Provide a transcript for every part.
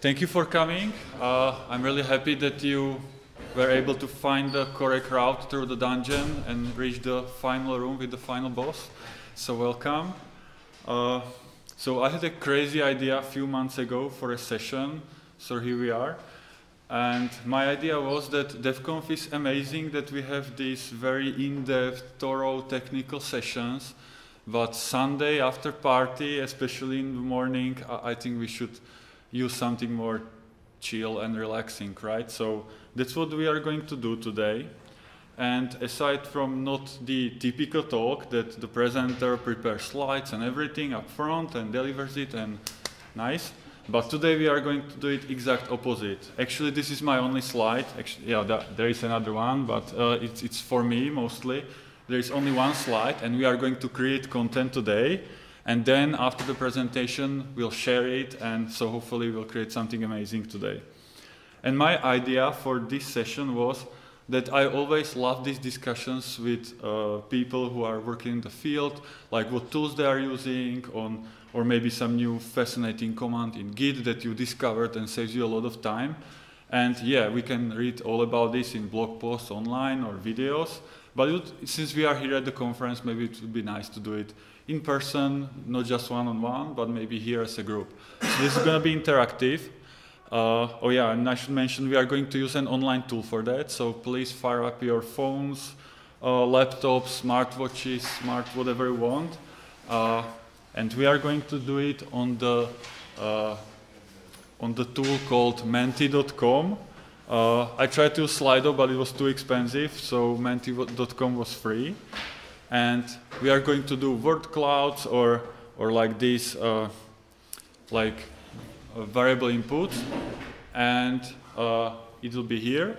thank you for coming. Uh, I'm really happy that you were able to find the correct route through the dungeon and reach the final room with the final boss. So welcome. Uh, so I had a crazy idea a few months ago for a session. So here we are. And my idea was that DevConf is amazing that we have these very in-depth, thorough technical sessions. But Sunday after party, especially in the morning, I think we should use something more chill and relaxing, right? So that's what we are going to do today. And aside from not the typical talk that the presenter prepares slides and everything up front and delivers it and nice, but today we are going to do it exact opposite. Actually, this is my only slide. Actually, yeah, that, there is another one, but uh, it's, it's for me mostly. There is only one slide, and we are going to create content today. And then after the presentation, we'll share it, and so hopefully we'll create something amazing today. And my idea for this session was that I always love these discussions with uh, people who are working in the field, like what tools they are using on or maybe some new fascinating command in Git that you discovered and saves you a lot of time. And yeah, we can read all about this in blog posts online or videos. But since we are here at the conference, maybe it would be nice to do it in person, not just one-on-one, but maybe here as a group. So this is going to be interactive. Uh, oh yeah, and I should mention we are going to use an online tool for that. So please fire up your phones, uh, laptops, smartwatches, smart whatever you want. Uh, and we are going to do it on the uh, on the tool called menti.com. Uh, I tried to use Slido, but it was too expensive, so menti.com was free. And we are going to do word clouds or or like these uh, like variable inputs, and uh, it will be here.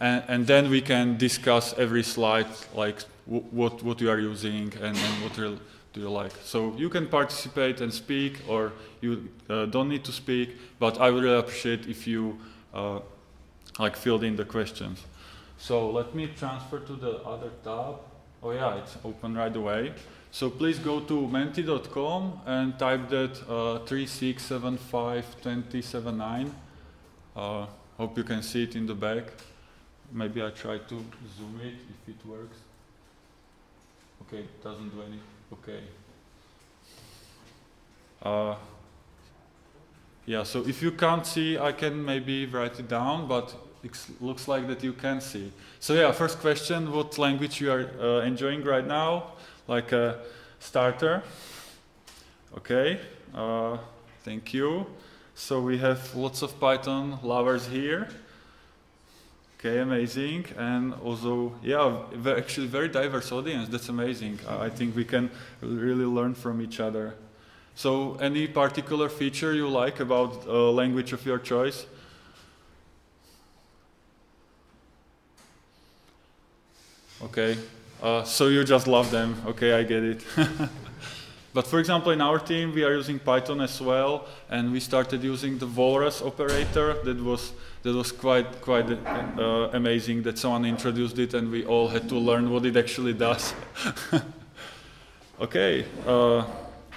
And, and, then we can discuss every slide, like what what you are using and, and what do you like? So you can participate and speak, or you uh, don't need to speak. But I would really appreciate if you uh, like filled in the questions. So let me transfer to the other tab. Oh yeah, it's open right away. So please go to menti.com and type that uh, 36752079. Uh, hope you can see it in the back. Maybe I try to zoom it if it works. Okay, it doesn't do anything. Okay. Uh, yeah, so if you can't see, I can maybe write it down, but looks like that you can see. So yeah, first question, what language you are uh, enjoying right now? Like a starter. Okay, uh, thank you. So we have lots of Python lovers here. Okay, amazing. And also, yeah, actually very diverse audience. That's amazing. I think we can really learn from each other. So any particular feature you like about a language of your choice? Okay, uh, so you just love them. Okay, I get it. But for example, in our team, we are using Python as well, and we started using the Walrus operator. That was that was quite quite uh, amazing that someone introduced it, and we all had to learn what it actually does. okay, uh,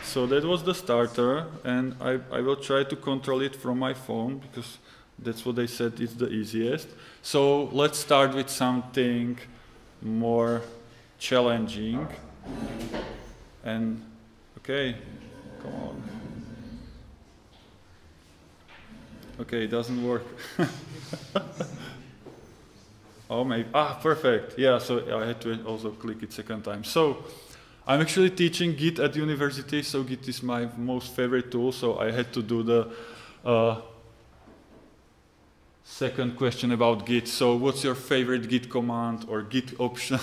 so that was the starter, and I, I will try to control it from my phone because that's what they said is the easiest. So let's start with something more challenging and Okay, come on. Okay, it doesn't work. oh, maybe. Ah, perfect. Yeah, so I had to also click it second time. So I'm actually teaching Git at university, so Git is my most favorite tool, so I had to do the uh, second question about Git. So what's your favorite Git command or Git option?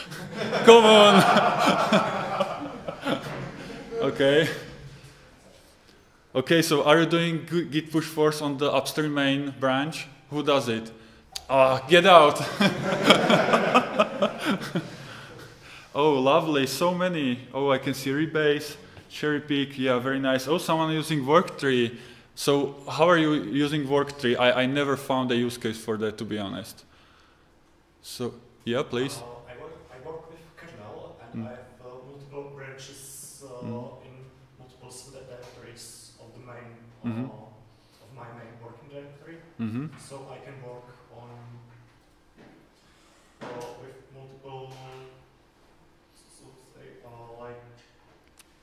Come on! Okay. Okay, so are you doing git push force on the upstream main branch? Who does it? Ah, oh, get out. oh, lovely, so many. Oh, I can see rebase, cherry pick, yeah, very nice. Oh, someone using work tree. So how are you using work tree? I, I never found a use case for that, to be honest. So, yeah, please. Uh, I, work, I work with kernel and mm. I have uh, multiple branches uh, mm. in multiple subdirectories of the main mm -hmm. of my main working directory, Mm-hmm. so I can work on uh, with multiple, so say, uh, like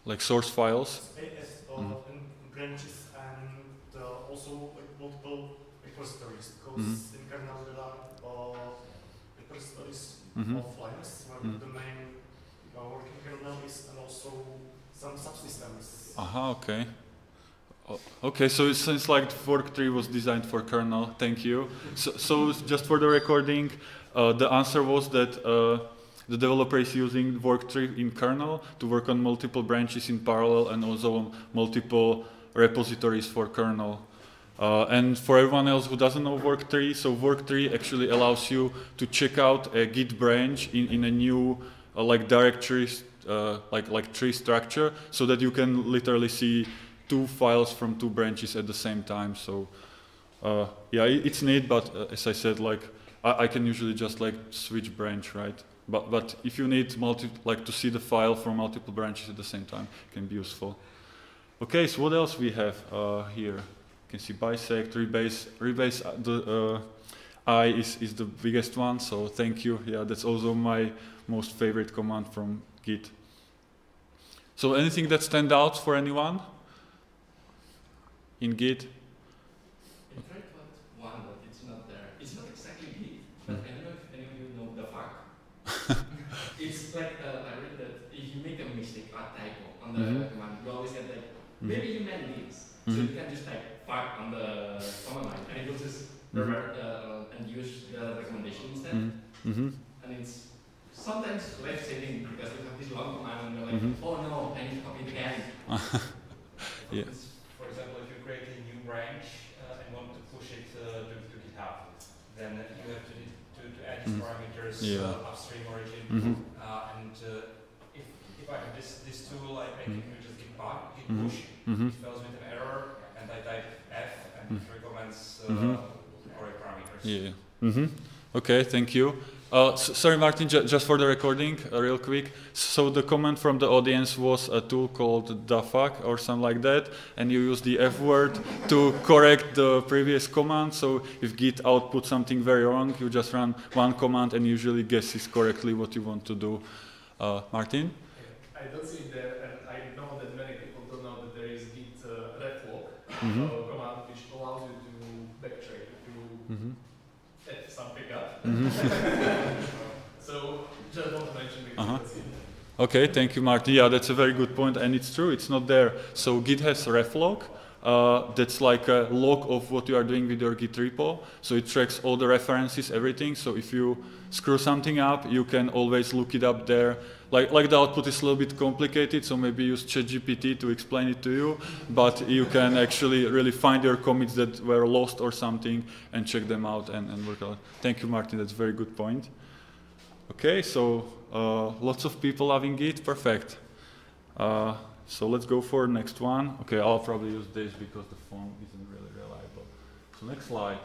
Like source files. And branches like multiple repositories because Mhm. in kernel there are uh, repositories Mm-hmm. of Linux where Mhm. the main uh, working kernel is and also some subsystems. Aha, okay. O- Okay, Okay, so it seems like work tree was designed for kernel. Thank you. So, so just for the recording, uh, the answer was that uh, the developer is using work tree in kernel to work on multiple branches in parallel and also on multiple repositories for kernel. Uh, and for everyone else who doesn't know Work tree, so Work tree actually allows you to check out a Git branch in, in a new uh, like directory, uh, like like tree structure, so that you can literally see two files from two branches at the same time. So uh, yeah, i- it's neat, but uh, as I said, like I, I can usually just like switch branch, right? But but if you need multi like to see the file from multiple branches at the same time, it can be useful. Okay, so what else we have uh, here? You can see bisect, rebase, rebase. Uh, the uh, I is is the biggest one, so thank you. Yeah, that's also my most favorite command from Git. So anything that stand out for anyone in Git? I tried one, but it's not there. It's not exactly Git, but I don't know if any of you know the fuck. it's like uh, I read that if you make a mistake or typo on the Mhm. command, you always get like Mhm. maybe you meant this, so Mhm. you can just type fuck on the command line, and it will just revert uh, and use the recommendation instead. Mm-hmm. And it's sometimes life saving because we have this long command and you're like, Mhm. oh no, I need to copy it again. Yeah. For example, if you create a new branch uh, and want to push it uh, to, to GitHub, then you have to, to, to add these Mm. parameters, Yeah. uh, upstream origin, Mm-hmm. uh, and uh, if, if I have this, this tool, I, I Mm. can just git bug, git push, Mm-hmm. it fails with an error, and I type F, and Mm. it recommends uh, Mhm. Array parameters. Yeah. Mm-hmm. Okay, thank you. Uh, s- sorry, Martin, ju- just for the recording, uh, real quick. So the comment from the audience was a tool called Dafak or something like that, and you use the F word to correct the previous command. So if Git output something very wrong, you just run one command and usually guesses correctly what you want to do. Uh, Martin? I don't see that, and I know that many people don't know that there is Git uh, reflog Mhm. uh, command which allows you to backtrack if you Mm-hmm. set something up. Mm-hmm. so just want to mention because Uh-huh. Okay, thank you, Martin. Yeah, that's a very good point, and it's true. It's not there. So Git has reflog. Uh, that's like a log of what you are doing with your Git repo. So it tracks all the references, everything. So if you screw something up, you can always look it up there. Like, like the output is a little bit complicated, so maybe use ChatGPT to explain it to you. But you can actually really find your commits that were lost or something and check them out and, and work out. Thank you, Martin. That's a very good point. Okay, so uh, lots of people loving Git, perfect. Uh, so let's go for next one. Okay, I'll probably use this because the phone isn't really reliable. So next slide.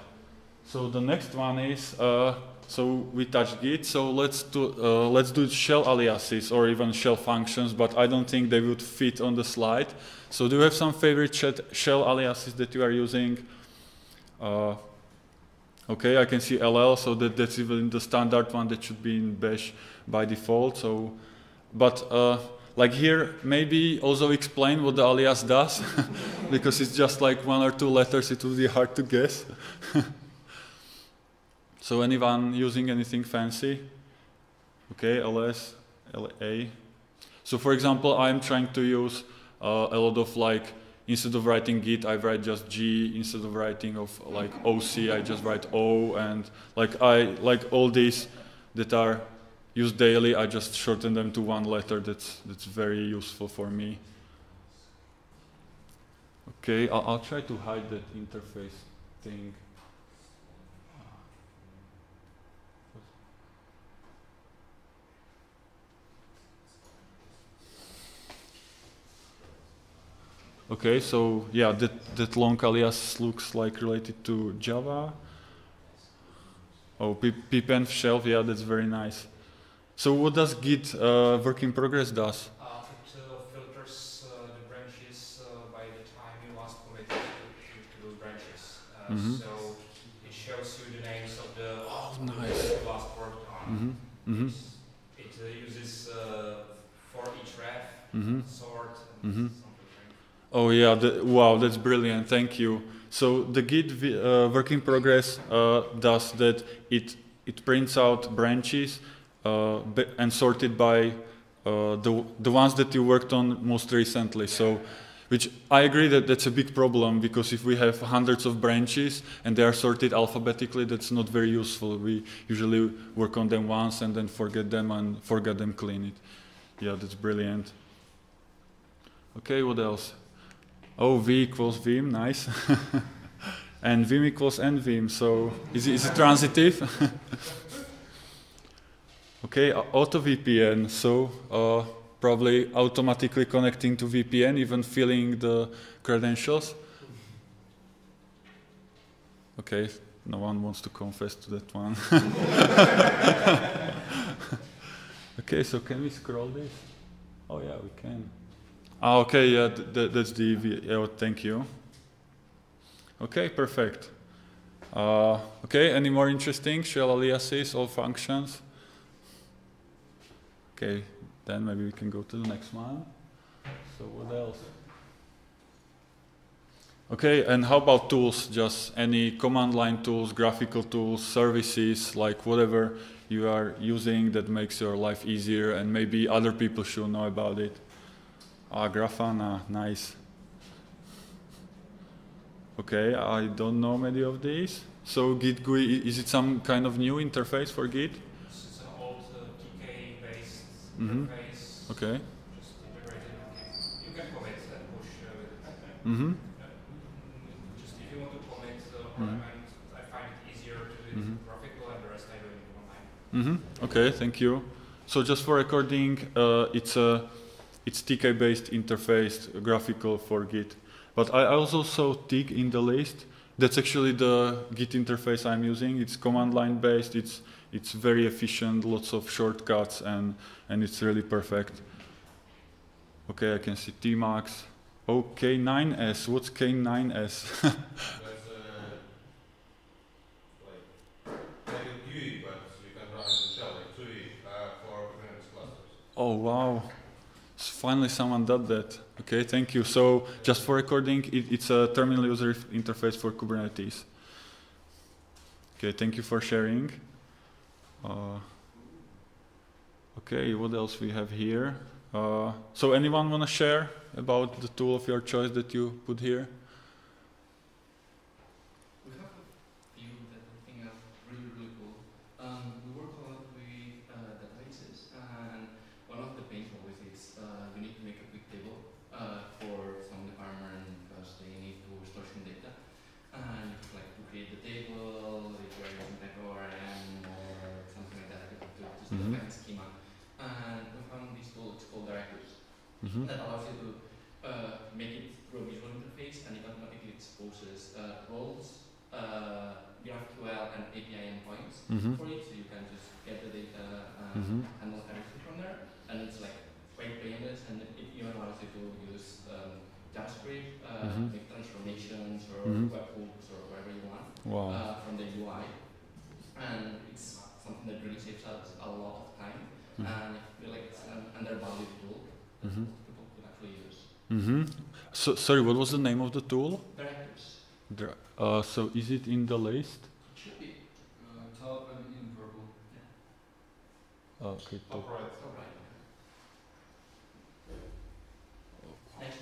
So the next one is uh, so we touched Git. So let's do uh, let's do shell aliases or even shell functions, but I don't think they would fit on the slide. So do you have some favorite shell aliases that you are using? Uh, Okay, I can see LL, so that, that's even the standard one that should be in Bash by default. So, but uh, like here, maybe also explain what the alias does, because it's just like one or two letters. It would be hard to guess. so, anyone using anything fancy? Okay, ls, la. So, for example, I'm trying to use uh, a lot of like instead of writing git i write just g instead of writing of like oc i just write o and like i like all these that are used daily i just shorten them to one letter that's that's very useful for me okay i'll, I'll try to hide that interface thing Okay, so yeah, that, that long alias looks like related to Java. Oh, pip, pipenv shell, yeah, that's very nice. So what does Git uh, work in progress does? Uh, it uh, filters uh, the branches uh, by the time you last committed to, to, to branches. Uh, Uh, Mhm. So it shows you the names of the Oh, of the nice. last worked on. Mm-hmm. Mm-hmm. It uh, uses uh, for each ref, Mm-hmm. sort, and Mhm. something like Oh yeah! The, wow, that's brilliant. Thank you. So the Git vi- uh, work in progress uh, does that. It it prints out branches b- and sorted by uh, the the ones that you worked on most recently. So, which I agree that that's a big problem because if we have hundreds of branches and they are sorted alphabetically, that's not very useful. We usually work on them once and then forget them and forget them clean it. Yeah, that's brilliant. Okay, what else? Oh, v equals vim, nice. and vim equals nvim, so is it, is it transitive? okay, a- auto VPN, so uh, probably automatically connecting to VPN, even filling the credentials. Okay, no one wants to confess to that one. okay, so can we scroll this? Oh yeah, we can. Ah, okay, yeah, th- th- that's the, yeah, thank you. Okay, perfect. Uh, okay, any more interesting shell aliases or functions? Okay, then maybe we can go to the next one. So what else? Okay, and how about tools? Just any command line tools, graphical tools, services, like whatever you are using that makes your life easier and maybe other people should know about it. Ah, Grafana, nice. Okay, I don't know many of these. So Git GUI, is it some kind of new interface for Git? that. This is an old uh, TK-based Mhm. interface. Okay. Just integrated with Git. You can commit and push uh, with it. Mm-hmm. Just if you want to commit uh, Mhm. I find it easier to do it Mhm. graphical and the rest I do in. Mm-hmm. Okay, thank you. So just for recording, uh, it's a it's TK-based interface, graphical for Git. But I also saw TIG in the list. That's actually the Git interface I'm using. It's command line based. It's it's very efficient, lots of shortcuts, and and it's really perfect. Okay, I can see tmux. Oh, K9S. What's K9S? That's uh, like like a GUI, but you can run it in shell, like TUI uh, for Kubernetes clusters. Oh wow! S- Finally, someone did that. Okay, thank you. So, just for recording, it, it's a terminal user interface for Kubernetes. Okay, thank you for sharing. Uh, okay, what else we have here? Uh, so, anyone want to share about the tool of your choice that you put here? We have a few that I think are really, really cool. Um, we work a lot with uh, databases, and one of the pains always is uh, you need to make a quick table uh, for some department because they need to store some data. And you have like to create the table, if you're using like ORM or something like that, you have to just Mhm. define a schema. And we found this tool, it's called Directus Mm-hmm. that allows you to uh, make it through a visual interface and it automatically exposes uh, roles, uh, GraphQL and API endpoints Mm-hmm. for it, so you can just get the data and Mm-hmm. handle everything from there. And it's like quite painless and it even allows you to use um, JavaScript, uh, Mhm. make transformations or Mhm. webhooks or whatever you want Wow. uh, from the UI. And it's something that really saves us a lot of time Mhm. and I feel like it's an undervalued tool that Mhm. people could actually use. Mm-hmm. So, sorry, what was the name of the tool? Directus. Dra- Uh, so, is it in the list? It should be. Uh, top and in purple. Okay. Top right. Alright. Next,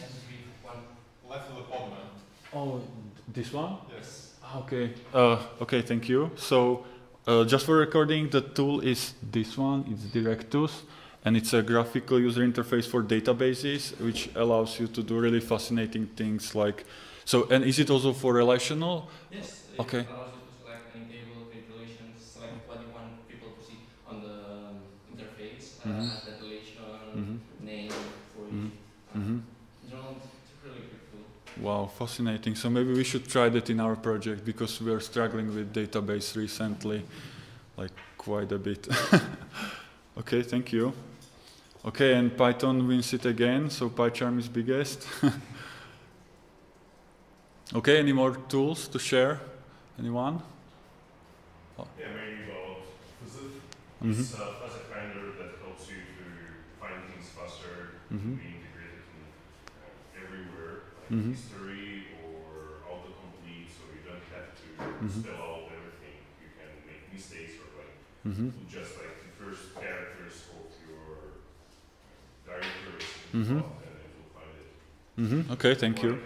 next brief one. Left of the Podman. Oh, this one? Yes. Ah, Okay. Uh, okay, thank you. So, uh, just for recording, the tool is this one. It's Directus, and it's a graphical user interface for databases, which allows you to do really fascinating things like. So, and is it also for relational? Yes. Okay. It allows you to select any table, create relations, select what you want people to see on the um, interface, uh, Mhm. add the relation, Mm-hmm. name, for Mhm. each. uh, Mm-hmm. it's really. Wow, fascinating. So maybe we should try that in our project because we are struggling with database recently, like quite a bit. okay, thank you. Okay, and Python wins it again, so PyCharm is biggest. Okay, any more tools to share? Anyone? Oh. Yeah, maybe about Fuzzy. Mhm. It's a fuzzy finder that helps you to find things faster, Mhm. be integrated in, uh, everywhere, like Mhm. history or autocomplete, so you don't have to Mhm. spell out everything. You can make mistakes or like Mm-hmm. just like the first characters of your directories in Mhm. the file and it will find it. Mm-hmm. Okay, thank you.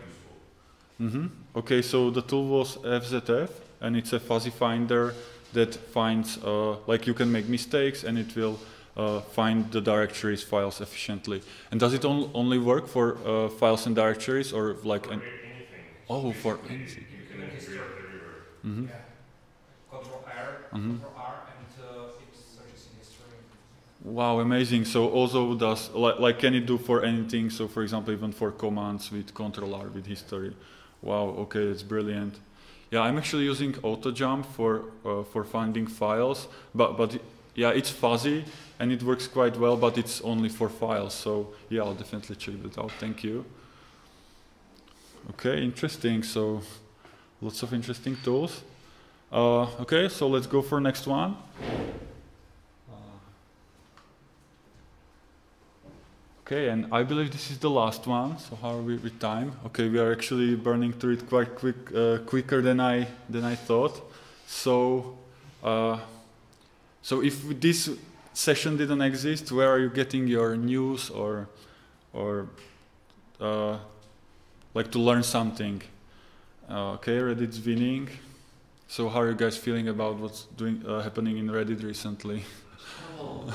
Mm-hmm. Okay, so the tool was FZF, and it's a fuzzy finder that finds, uh, like you can make mistakes, and it will uh, find the directories files efficiently. And does it on- only work for uh, files and directories, or like For an? anything. Oh, for anything. You can integrate everywhere. Mm-hmm. Yeah. Control R, Mhm. Control R, and uh, it searches in history. Wow, amazing. So also does like, like can it do for anything? So for example, even for commands with Control R with history. Wow. Okay, it's brilliant. Yeah, I'm actually using AutoJump for uh, for finding files, but but yeah, it's fuzzy and it works quite well, but it's only for files. So yeah, I'll definitely check that out. Thank you. Okay, interesting. So lots of interesting tools. Uh, okay, so let's go for next one. Okay, and I believe this is the last one. So how are we with time? Okay, we are actually burning through it quite quick, uh, quicker than I than I thought. So, uh, so if this session didn't exist, where are you getting your news or, or, uh, like to learn something? Uh, okay, Reddit's winning. So how are you guys feeling about what's doing uh, happening in Reddit recently? Oh,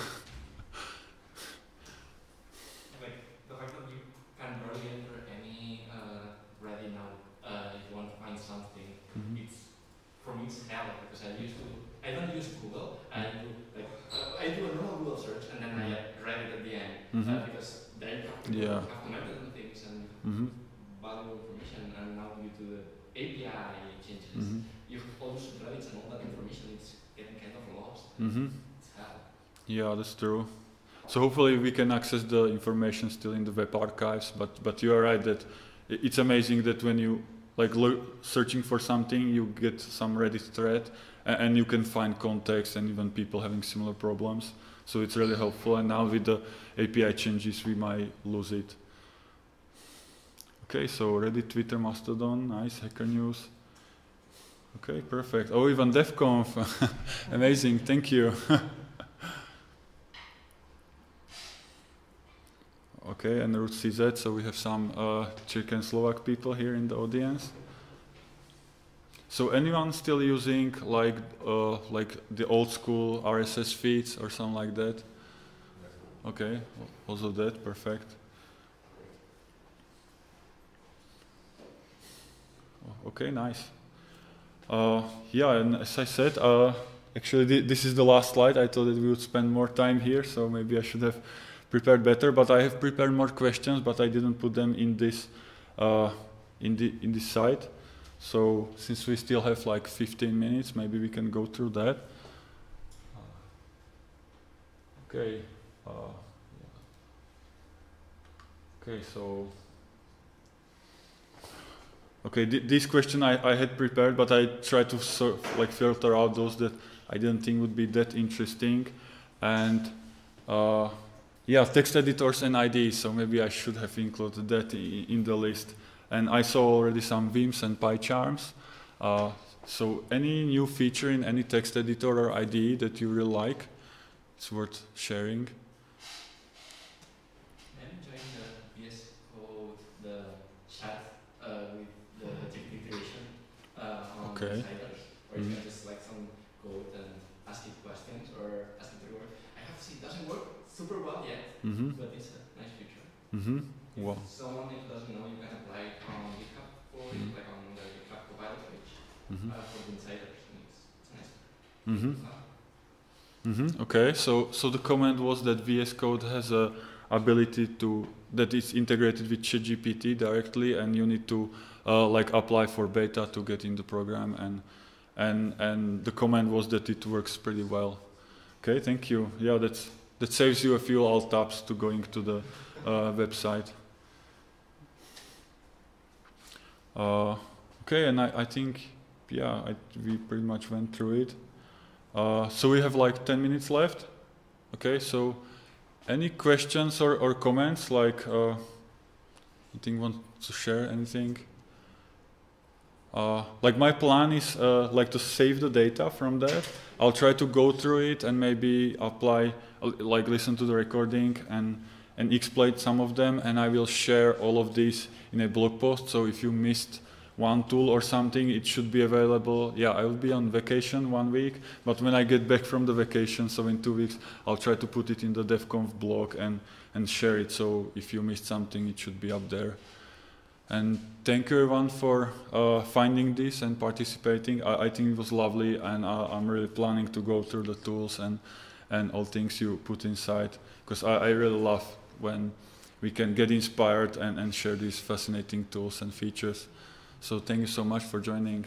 Like, the fact that you can barely enter any uh, Reddit now, uh, if you want to find something, Mhm. it's for me it's hell because I used to I don't use Google. I do like uh, I do a normal Google search and then I add Reddit end uh, because then you have to Yeah. have on things and Mhm. valuable information. And now due to the API changes, Mhm. you all those Reddits and all that information it's getting kind of lost. Mhm. It's. Yeah, that's true. So hopefully we can access the information still in the web archives. But but you are right that it's amazing that when you like lo- searching for something, you get some Reddit thread, and, and you can find context and even people having similar problems. So it's really helpful. And now with the API changes, we might lose it. Okay, so Reddit, Twitter, Mastodon, nice Hacker News. Okay, perfect. Oh, even DevConf, amazing. Thank you. Okay, and root CZ, so we have some uh, Czech and Slovak people here in the audience. So anyone still using like uh, like the old school RSS feeds or something like that? Okay, also that, perfect. Oh, Okay, nice. Uh, yeah, and as I said, uh, actually thi- this is the last slide. I thought that we would spend more time here, so maybe I should have prepared better. But I have prepared more questions, but I didn't put them in this uh, in the in this site. So since we still have like 15 minutes, maybe we can go through that. Okay. Uh, okay, so. Okay, th- this question I, I had prepared, but I tried to sort of like filter out those that I didn't think would be that interesting, and uh, yeah, text editors and IDEs. So maybe I should have included that in, in the list. And I saw already some Vims and PyCharms. Uh, so any new feature in any text editor or IDE that you really like, it's worth sharing. I'm enjoying the VS Code, the chat uh, with the GPT creation uh, on Okay. Insiders, where Mhm. you can just like some code and ask it questions or ask it to work. I have to see it doesn't work super well yet, Mm-hmm. but it's a nice feature. Mm-hmm. If Wow. someone doesn't know, you can page for the Insiders. And it's, it's nice. Mm-hmm. Uh, Mm-hmm. Okay, so so the comment was that VS Code has a ability to that it's integrated with ChatGPT directly, and you need to uh, like apply for beta to get in the program, and and and the comment was that it works pretty well. Okay, thank you. Yeah, that's that saves you a few alt tabs to going to the uh, website. Uh, Okay, and I, I think, yeah, I, we pretty much went through it. Uh, so we have like 10 minutes left. Okay, so any questions or, or comments? Like, uh, anything want to share? Anything? Uh, like my plan is uh, like to save the data from that. I'll try to go through it and maybe apply, uh, like listen to the recording and and exploit some of them. And I will share all of these in a blog post. So if you missed one tool or something, it should be available. Yeah, I will be on vacation one week, but when I get back from the vacation, so in two weeks, I'll try to put it in the DevConf blog and and share it. So if you missed something, it should be up there. And thank you everyone for uh, finding this and participating. I, I, think it was lovely, and uh, I'm really planning to go through the tools and and all things you put inside because I, I, really love when we can get inspired and, and share these fascinating tools and features. So thank you so much for joining.